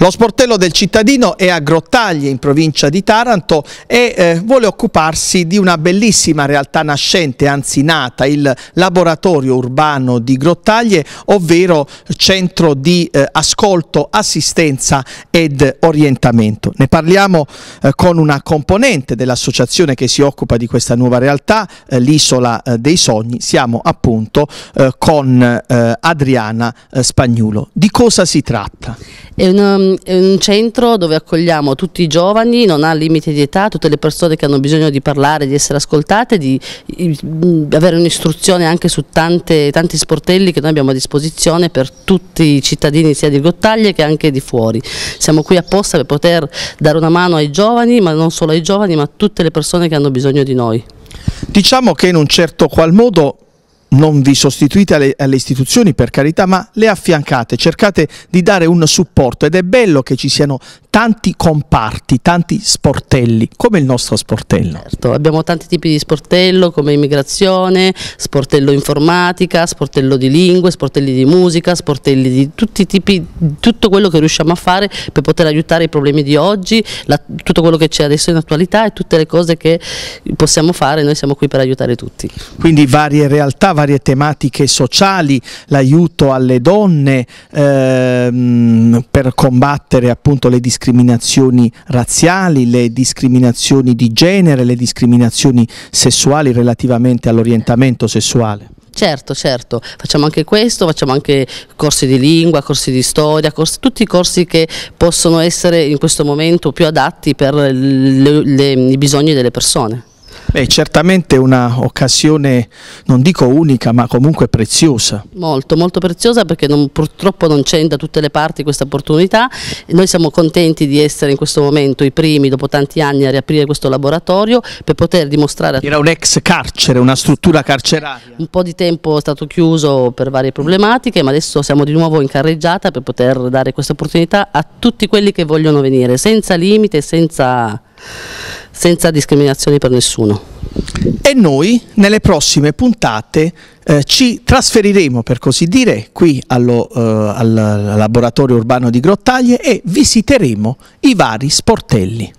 Lo sportello del cittadino è a Grottaglie in provincia di Taranto e eh, vuole occuparsi di una bellissima realtà nascente, anzi nata, il laboratorio urbano di Grottaglie, ovvero centro di eh, ascolto, assistenza ed orientamento. Ne parliamo eh, con una componente dell'associazione che si occupa di questa nuova realtà, eh, l'Isola eh, dei Sogni, siamo appunto eh, con Adriana Spagnulo. Di cosa si tratta? È un, è un, centro dove accogliamo tutti i giovani, non ha limiti di età, tutte le persone che hanno bisogno di parlare, di essere ascoltate, di, di avere un'istruzione anche su tante, tanti sportelli che noi abbiamo a disposizione per tutti i cittadini sia di Grottaglie che anche di fuori. Siamo qui apposta per poter dare una mano ai giovani, ma non solo ai giovani, ma a tutte le persone che hanno bisogno di noi. Diciamo che in un certo qual modo non vi sostituite alle, alle, istituzioni per carità, ma le affiancate, cercate di dare un supporto. Ed è bello che ci siano tanti comparti, tanti sportelli, come il nostro sportello. Certo, abbiamo tanti tipi di sportello come immigrazione, sportello informatica, sportello di lingue, sportelli di musica, sportelli di tutti i tipi, tutto quello che riusciamo a fare per poter aiutare i problemi di oggi, la, tutto quello che c'è adesso in attualità e tutte le cose che possiamo fare, noi siamo qui per aiutare tutti. Quindi varie realtà, varie tematiche sociali, l'aiuto alle donne ehm, per combattere appunto le discriminazioni razziali, le discriminazioni di genere, le discriminazioni sessuali relativamente all'orientamento sessuale. Certo, certo, facciamo anche questo, facciamo anche corsi di lingua, corsi di storia, corsi, tutti i corsi che possono essere in questo momento più adatti per le, le, i bisogni delle persone. Beh, certamente un'occasione, non dico unica, ma comunque preziosa. Molto, molto preziosa perché non, purtroppo non c'è da tutte le parti questa opportunità. Noi siamo contenti di essere in questo momento i primi, dopo tanti anni, a riaprire questo laboratorio per poter dimostrare... Era un ex carcere, una struttura carceraria. Un po' di tempo è stato chiuso per varie problematiche, ma adesso siamo di nuovo in carreggiata per poter dare questa opportunità a tutti quelli che vogliono venire, senza limite, senza senza discriminazioni per nessuno. E noi nelle prossime puntate eh, ci trasferiremo per così dire qui allo, eh, al laboratorio urbano di Grottaglie e visiteremo i vari sportelli.